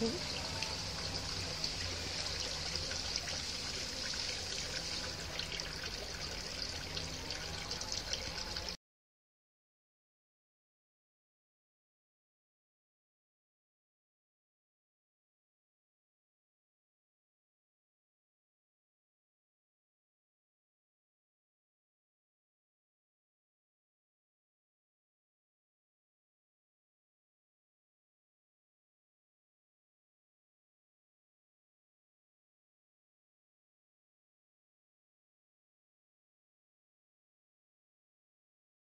Uhum.